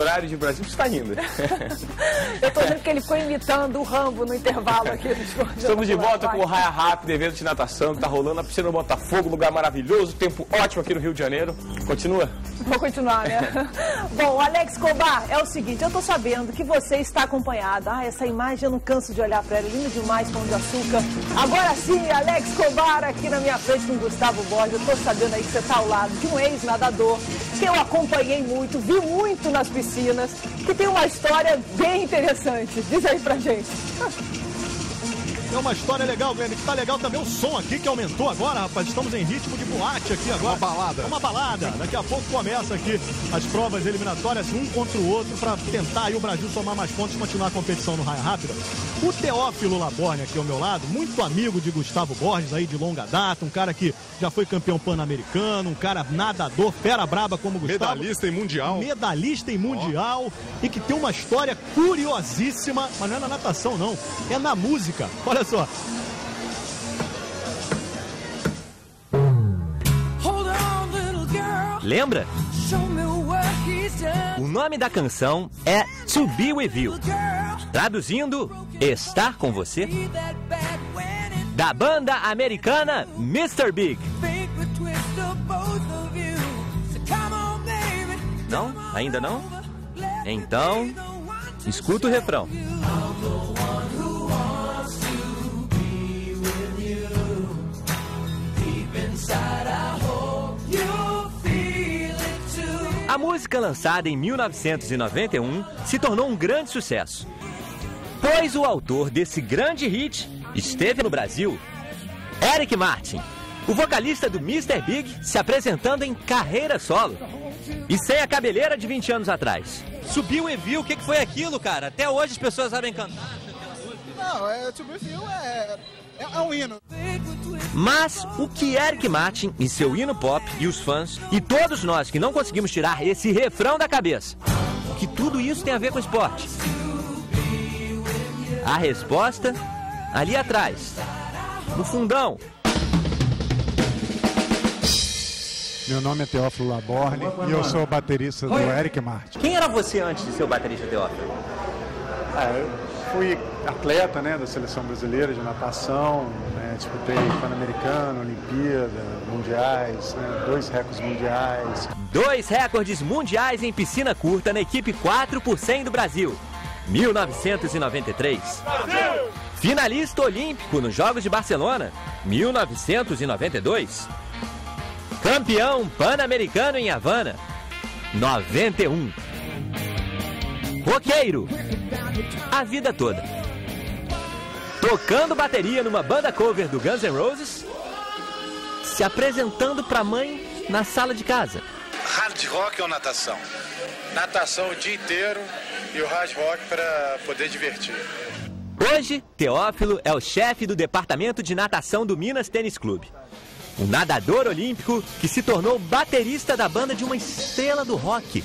horário de Brasil está rindo. Eu tô vendo que ele ficou imitando o Rambo no intervalo aqui do. Estamos de volta com o Raia Rápido, evento de natação que tá rolando na piscina do Botafogo, lugar maravilhoso, tempo ótimo aqui no Rio de Janeiro. Continua. Vou continuar, né? Bom, Alex Cobar, é o seguinte, eu tô sabendo que você está acompanhado. Ah, essa imagem eu não canso de olhar para ela, linda demais, pão de açúcar. Agora sim, Alex Cobar aqui na minha frente com Gustavo Borges. Eu tô sabendo aí que você tá ao lado de um ex-nadador que eu acompanhei muito, vi muito nas piscinas que tem uma história bem interessante. Diz aí pra gente. É uma história legal, Glenn, que tá legal também o som aqui que aumentou agora, rapaz. Estamos em ritmo de boate aqui agora. Uma balada. É uma balada. Daqui a pouco começa aqui as provas eliminatórias, um contra o outro, para tentar aí o Brasil somar mais pontos e continuar a competição no Raia Rápida. O Teófilo Laborne aqui ao meu lado, muito amigo de Gustavo Borges aí de longa data, um cara que já foi campeão pan-americano, um cara nadador, fera braba como Gustavo. Medalhista em mundial. Medalhista em mundial oh. e que tem uma história curiosíssima, mas não é na natação não, é na música. Olha Olha só. Lembra? O nome da canção é To Be With You. Traduzindo, Estar com Você. Da banda americana Mr. Big. Não? Ainda não? Então, escuta o refrão. A música lançada em 1991 se tornou um grande sucesso, pois o autor desse grande hit esteve no Brasil. Eric Martin, o vocalista do Mr. Big, se apresentando em carreira solo e sem a cabeleira de 20 anos atrás. Subiu e viu o que foi aquilo, cara. Até hoje as pessoas sabem cantar. Não, é, To Be With é, é, é um hino. Mas o que Eric Martin e seu hino pop e os fãs e todos nós que não conseguimos tirar esse refrão da cabeça? Que tudo isso tem a ver com esporte? A resposta ali atrás, no fundão. Meu nome é Teófilo Laborne e eu sou baterista do Eric Martin. Quem era você antes de ser o baterista Teófilo? Ah, eu fui atleta né, da seleção brasileira de natação, né, disputei Pan-Americano, Olimpíada, Mundiais, né, dois recordes mundiais. Dois recordes mundiais em piscina curta na equipe 4 por 100 do Brasil. 1993. Brasil! Finalista olímpico nos Jogos de Barcelona, 1992. Campeão pan-americano em Havana, 91. Roqueiro, a vida toda. Tocando bateria numa banda cover do Guns N' Roses, se apresentando pra mãe na sala de casa. Hard rock ou natação? Natação o dia inteiro e o hard rock para poder divertir. Hoje, Teófilo é o chefe do departamento de natação do Minas Tênis Clube. Um nadador olímpico que se tornou baterista da banda de uma estrela do rock.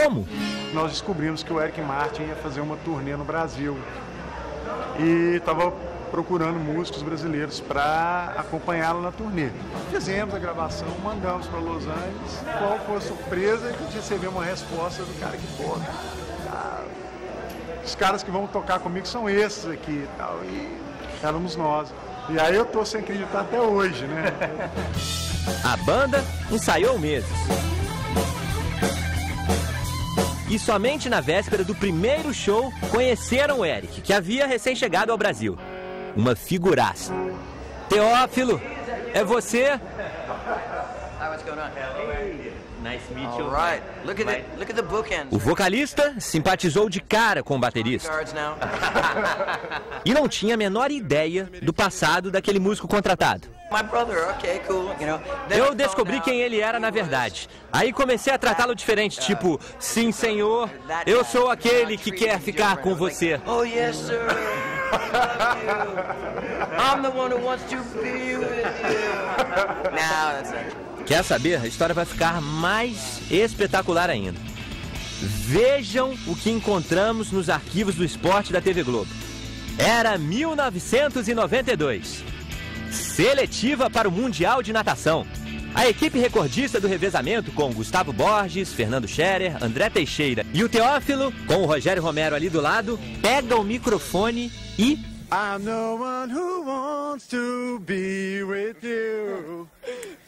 Como? nós descobrimos que o Eric Martin ia fazer uma turnê no Brasil e estava procurando músicos brasileiros para acompanhá-lo na turnê. Fizemos a gravação, mandamos para Los Angeles. Qual foi a surpresa que recebeu uma resposta do cara que, pô, os caras que vão tocar comigo são esses aqui e tal. E éramos nós. E aí eu tô sem acreditar até hoje, né? A banda ensaiou meses. E somente na véspera do primeiro show conheceram o Eric, que havia recém-chegado ao Brasil. Uma figuraça. Teófilo, é você? O vocalista simpatizou de cara com o baterista. e não tinha a menor ideia do passado daquele músico contratado. Eu descobri quem ele era na verdade. Aí comecei a tratá-lo diferente, tipo, sim, senhor, eu sou aquele que quer ficar com você. Oh, yes, sir. I'm the one who wants to be with you. that's it. Quer saber? A história vai ficar mais espetacular ainda. Vejam o que encontramos nos arquivos do esporte da TV Globo. Era 1992 seletiva para o Mundial de Natação. A equipe recordista do revezamento, com Gustavo Borges, Fernando Scherer, André Teixeira e o Teófilo, com o Rogério Romero ali do lado, pega o microfone e I'm one who wants to be with you.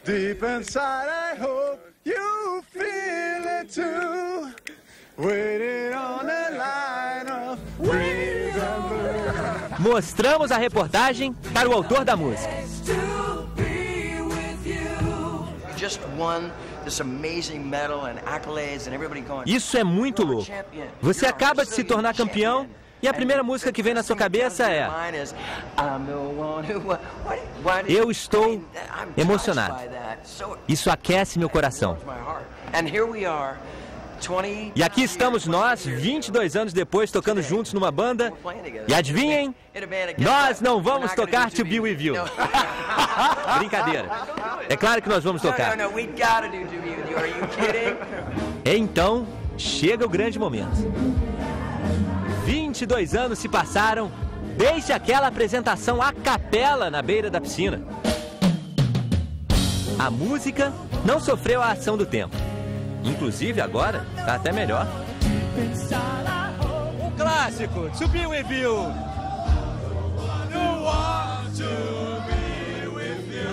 Deep inside, I hope you feel it too. Mostramos a reportagem para o autor da música. Isso é muito louco. Você acaba de se tornar campeão e a primeira música que vem na sua cabeça é Eu estou emocionado. Isso aquece meu coração. E aqui estamos nós, 22 anos depois, tocando juntos numa banda. E adivinhem? Nós não vamos tocar To Be With You. Brincadeira. É claro que nós vamos tocar. Então, chega o grande momento. 22 anos se passaram desde aquela apresentação a capela na beira da piscina. A música não sofreu a ação do tempo. Inclusive agora tá até melhor. Um clássico, To Be With You.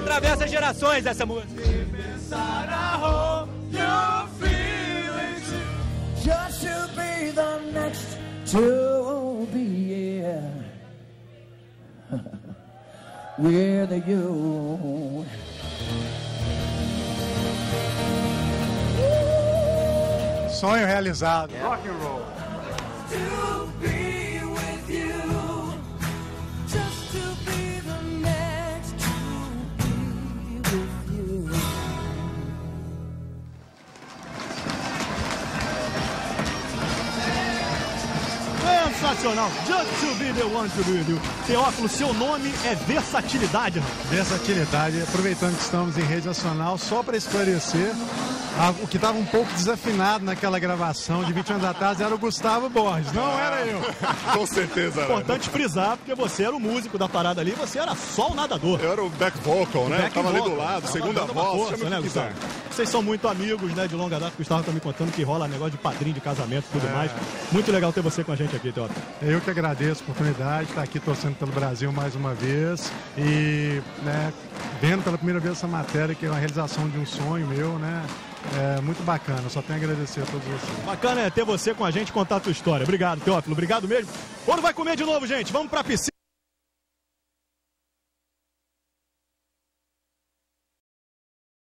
Atravessa gerações essa música. Just to be the next to be here with you. Sonho realizado. Rock and roll. Sensacional. Just to be the one to be with you. Teófilo, seu nome é versatilidade. Versatilidade. Aproveitando que estamos em rede nacional, só para esclarecer, o que estava um pouco desafinado naquela gravação de 20 anos atrás era o Gustavo Borges, não era eu. Com certeza. era. Importante frisar, porque você era o músico da parada ali, você era só o nadador. Eu era o back vocal, né? Back Tava ali do vocal. lado, Tava segunda voz, força, né, Gustavo? Vocês são muito amigos, né, de longa data. O Gustavo tá me contando que rola negócio de padrinho de casamento e tudo mais. Muito legal ter você com a gente aqui, Teófilo. Eu que agradeço a oportunidade de estar aqui torcendo pelo Brasil mais uma vez e né, vendo pela primeira vez essa matéria, que é uma realização de um sonho meu, né? É muito bacana, só tenho a agradecer a todos vocês. Bacana é ter você com a gente contar a tua história. Obrigado, Teófilo. Obrigado mesmo. Ouro vai comer de novo, gente. Vamos pra piscina.